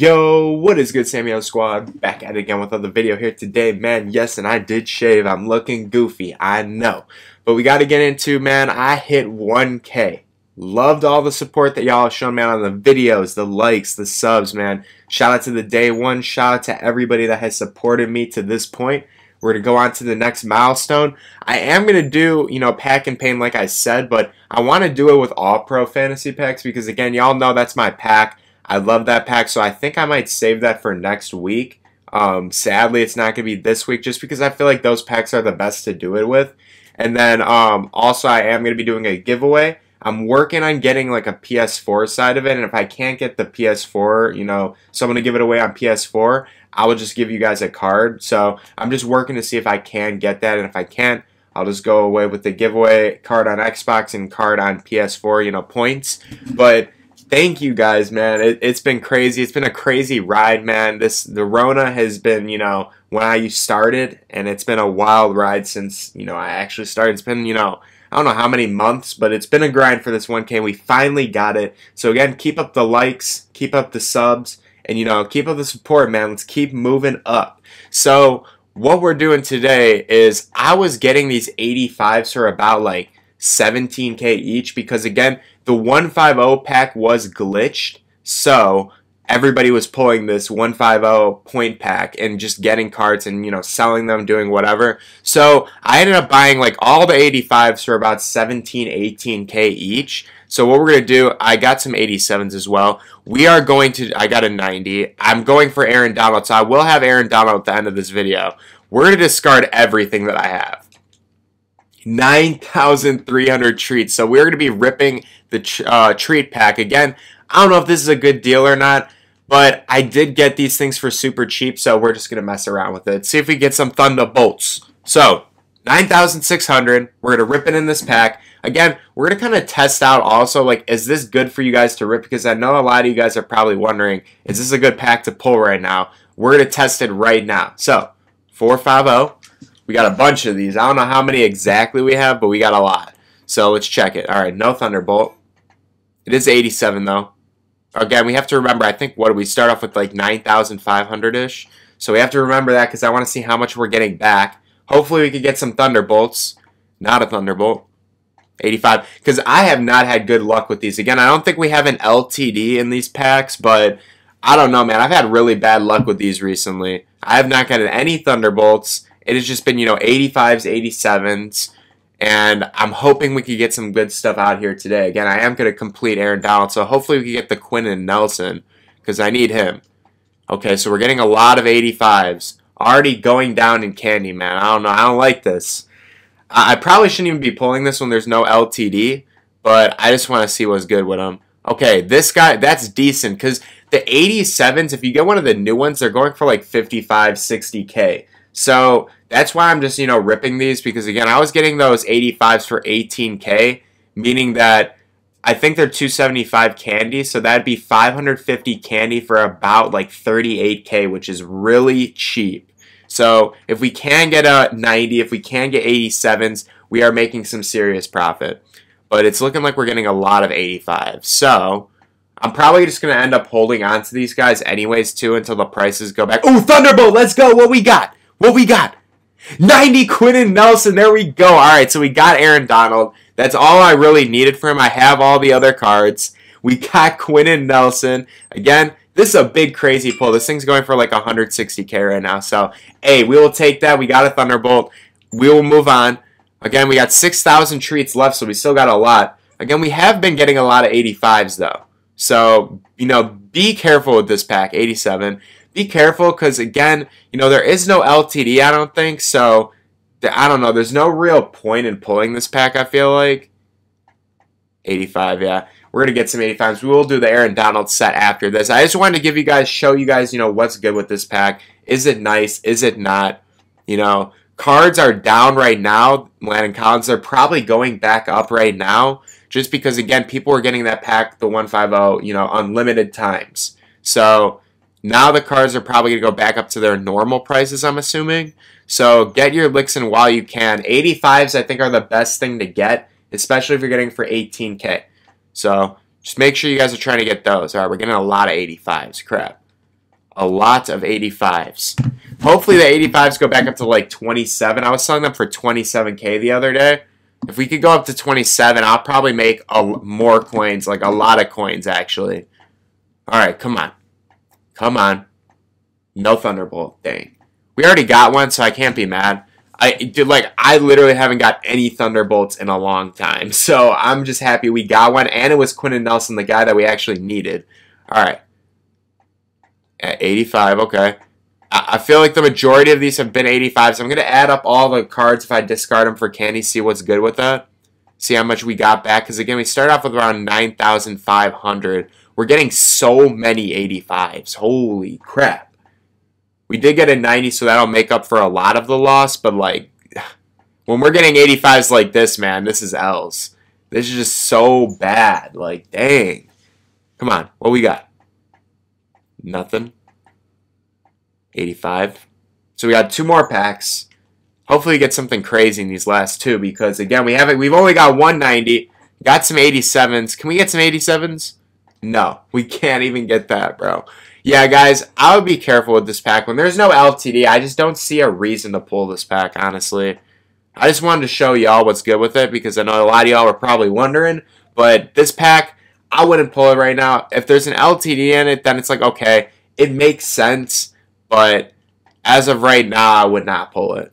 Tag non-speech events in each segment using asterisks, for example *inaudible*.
Yo, what is good, Samiyos Squad? Back at it again with another video here today, man. Yes, and I did shave. I'm looking goofy, I know. But we got to get into, man, I hit 1K. Loved all the support that y'all have shown, man, on the videos, the likes, the subs, man. Shout out to the day one. Shout out to everybody that has supported me to this point. We're to go on to the next milestone. I am going to do, you know, pack and pain like I said, but I want to do it with all pro fantasy packs because, again, y'all know that's my pack. I love that pack, so I think I might save that for next week. Um, sadly, it's not going to be this week just because I feel like those packs are the best to do it with. And then um, also, I am going to be doing a giveaway. I'm working on getting like a PS4 side of it, and if I can't get the PS4, you know, someone to give it away on PS4, I will just give you guys a card. So I'm just working to see if I can get that, and if I can't, I'll just go away with the giveaway card on Xbox and card on PS4, you know, points. But thank you guys, man. It, has been crazy. It's been a crazy ride, man. This the Rona has been, you know, when I started, and it's been a wild ride since you know I actually started. It's been, you know, I don't know how many months, but it's been a grind for this 1K. We finally got it. So again, keep up the likes, keep up the subs, and you know, keep up the support, man. Let's keep moving up. So what we're doing today is I was getting these 85s for about like 17k each because again the 150 pack was glitched so everybody was pulling this 150 point pack and just getting cards and you know selling them doing whatever. So i ended up buying like all the 85s for about 17 18k each. So what we're going to do i got some 87s as well. We are going to i got a 90 i'm going for aaron donald so i will have aaron donald at the end of this video. We're going to discard everything that i have 9,300 treats. So we're going to be ripping the uh, treat pack. Again, I don't know if this is a good deal or not, but I did get these things for super cheap, so we're just going to mess around with it. See if we get some Thunderbolts. So, 9,600. We're going to rip it in this pack. Again, we're going to kind of test out also, like, is this good for you guys to rip? Because I know a lot of you guys are probably wondering, is this a good pack to pull right now? We're going to test it right now. So, 450. We got a bunch of these. I don't know how many exactly we have, but we got a lot. So let's check it. All right, no Thunderbolt. It is 87 though. Again, we have to remember, I think, what we start off with like 9,500-ish? So we have to remember that because I want to see how much we're getting back. Hopefully we could get some Thunderbolts. Not a Thunderbolt. 85. Because I have not had good luck with these. Again, I don't think we have an LTD in these packs, but I don't know, man. I've had really bad luck with these recently. I have not gotten any Thunderbolts. It has just been, you know, 85s, 87s. And I'm hoping we could get some good stuff out here today. Again, I am going to complete Aaron Donald, so hopefully we can get the Quenton Nelson because I need him. Okay, so we're getting a lot of 85s. Already going down in candy, man. I don't know. I don't like this. I probably shouldn't even be pulling this when there's no LTD, but I just want to see what's good with him. Okay, this guy, that's decent because the 87s, if you get one of the new ones, they're going for like 55, 60K. So that's why I'm just, you know, ripping these because, again, I was getting those 85s for 18K, meaning that I think they're 275 candy, so that'd be 550 candy for about like 38K, which is really cheap. So if we can get a 90, if we can get 87s, we are making some serious profit. But it's looking like we're getting a lot of 85. So I'm probably just going to end up holding on to these guys anyways, too, until the prices go back. Oh, Thunderbolt, let's go. What we got? What we got? 90 Quenton Nelson. There we go. All right, so we got Aaron Donald. That's all I really needed for him. I have all the other cards. We got *laughs* Quenton Nelson. Again, this is a big crazy pull. This thing's going for like 160k right now. So, hey, we will take that. We got a Thunderbolt. We will move on. Again, we got 6,000 treats left, so we still got a lot. Again, we have been getting a lot of 85s, though. So, you know, be careful with this pack, 87 be careful because again, you know there is no LTD. I don't think so. I don't know. There's no real point in pulling this pack. I feel like 85. Yeah, we're gonna get some 85s. We will do the Aaron Donald set after this. I just wanted to give you guys, show you guys, you know what's good with this pack. Is it nice? Is it not? You know, cards are down right now. Landon Collins are probably going back up right now, just because again, people are getting that pack, the 150, you know, unlimited times. So now the cards are probably going to go back up to their normal prices, I'm assuming. So get your licks in while you can. 85s, I think, are the best thing to get, especially if you're getting for 18K. So just make sure you guys are trying to get those. All right, we're getting a lot of 85s. Crap. a lot of 85s. Hopefully the 85s go back up to like 27. I was selling them for 27k the other day. If we could go up to 27, I'll probably make a, more coins, like a lot of coins actually. All right, come on. Come on. No Thunderbolt. Dang. We already got one, so I can't be mad. I did like I literally haven't got any Thunderbolts in a long time. *laughs* So I'm just happy we got one. And it was Quenton Nelson, the guy that we actually needed. Alright. At 85, okay. I feel like the majority of these have been 85, so I'm going to add up all the cards if I discard them for candy, see what's good with that. See how much we got back, because again, we start off with around 9,500. We're getting so many 85s. Holy crap. We did get a 90, so that'll make up for a lot of the loss, but like, *sighs* when we're getting 85s like this, man, this is L's. This is just so bad. Like, dang. Come on, what we got? Nothing. 85. So we got two more packs. Hopefully get something crazy in these last two because again we haven't we've only got 190. Got some 87s. Can we get some 87s? No, we can't even get that, bro. Yeah, guys, I would be careful with this pack. When there's no LTD, I just don't see a reason to pull this pack, honestly. I just wanted to show y'all what's good with it because I know a lot of y'all are probably wondering. But this pack, I wouldn't pull it right now. If there's an LTD in it, then it's like, okay, it makes sense. But as of right now, I would not pull it.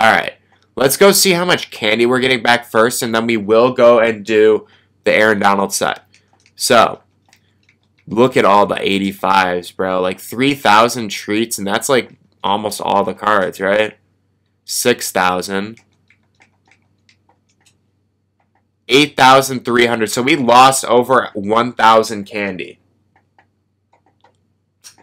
Alright, let's go see how much candy we're getting back first, and then we will go and do the Aaron Donald set. So, look at all the 85s, bro. Like 3,000 treats, and that's like almost all the cards, right? 6,000. 8,300. So we lost over 1,000 candy.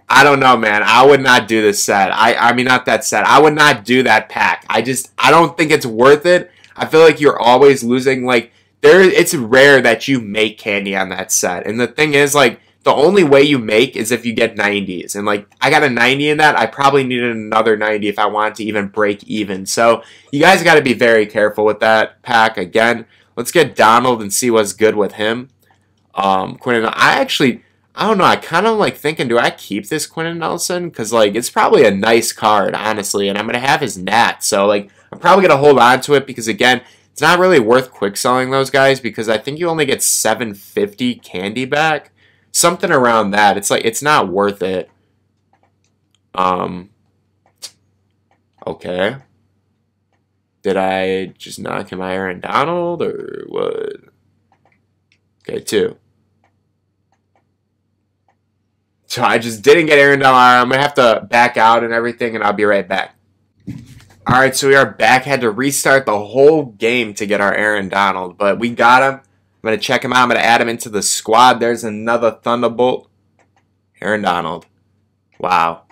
I don't know, man. I would not do this set. I, I mean, not that set. I would not do that pack. I just, I don't think it's worth it. I feel like you're always losing. Like, there, it's rare that you make candy on that set. And the thing is, like, the only way you make is if you get 90s. And, like, I got a 90 in that. I probably needed another 90 if I wanted to even break even. So, you guys got to be very careful with that pack. Again, let's get Donald and see what's good with him. Um, Quinn, I actually I don't know. I kind of like thinking, do I keep this Quenton Nelson? Because like it's probably a nice card, honestly, and I'm gonna have his Nat, so like I'm probably gonna hold on to it because again, it's not really worth quick selling those guys because I think you only get 750 candy back, something around that. It's like it's not worth it. Um. Okay. Did I just knock him Aaron Donald or what? Okay, two. So I just didn't get Aaron Donald. I'm to have to back out and everything, and I'll be right back. All right, so we are back. Had to restart the whole game to get our Aaron Donald, but we got him. I'm going to check him out. I'm going to add him into the squad. There's another Thunderbolt. Aaron Donald. Wow.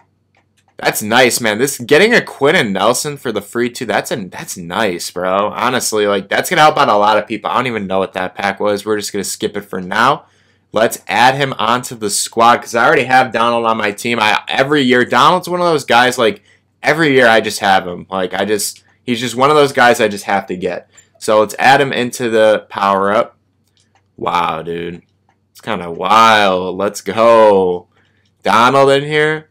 That's nice, man. This getting a Quenton Nelson for the free two, that's a that's nice, bro. Honestly, like that's gonna help out a lot of people. I don't even know what that pack was. We're just gonna skip it for now. Let's add him onto the squad because I already have Donald on my team. I every year Donald's one of those guys like every year I just have him. Like I just he's just one of those guys I just have to get. So let's add him into the power up. Wow, dude. It's kind of wild. Let's go. Donald in here.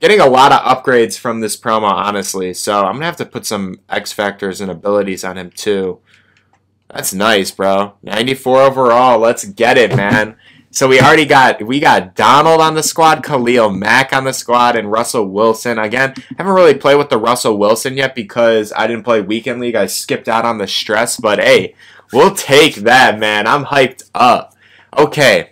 Getting a lot of upgrades from this promo, honestly. So I'm going to have to put some X Factors and abilities on him, too. That's nice, bro. 94 overall. Let's get it, man. So we already got we got Donald on the squad, Khalil Mack on the squad, and Russell Wilson. Again, I haven't really played with the Russell Wilson yet because I didn't play weekend league. I skipped out on the stress, but hey, we'll take that, man. I'm hyped up. Okay.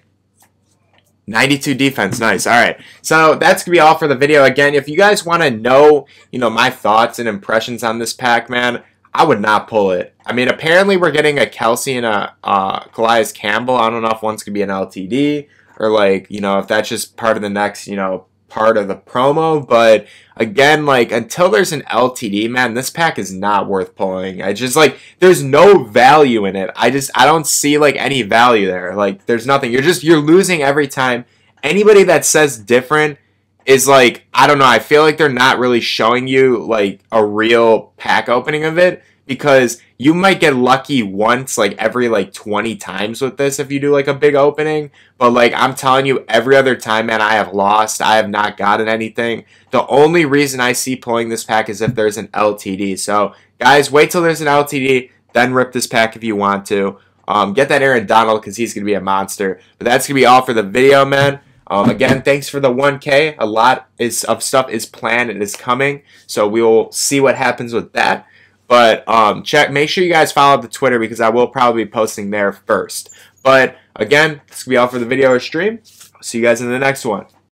92 defense, nice. All right, so that's gonna be all for the video. Again, if you guys want to know, you know, my thoughts and impressions on this pack, man, I would not pull it. I mean, apparently we're getting a Kelce and a uh, Calais Campbell. I don't know if one's to be an LTD or, like, you know, if that's just part of the next, you know, part of the promo. But again, like, until there's an LTD, man, this pack is not worth pulling. I just, like, there's no value in it. I just, I don't see, like, any value there. Like, there's nothing. You're just, you're losing every time. Anybody that says different is like I don't know. I feel like they're not really showing you like a real pack opening of it because you might get lucky once like every like 20 times with this if you do like a big opening. But like i'm telling you every other time man i have lost. I have not gotten anything. The only reason i see pulling this pack is if there's an ltd so guys wait till there's an ltd then rip this pack if you want to. Um, get that aaron donald because he's going to be a monster. But that's going to be all for the video man. Um, again, thanks for the 1K. A lot is of stuff is planned and is coming, so we will see what happens with that. But um, check, make sure you guys follow the Twitter because I will probably be posting there first. But again, this will be all for the video or stream. see you guys in the next one.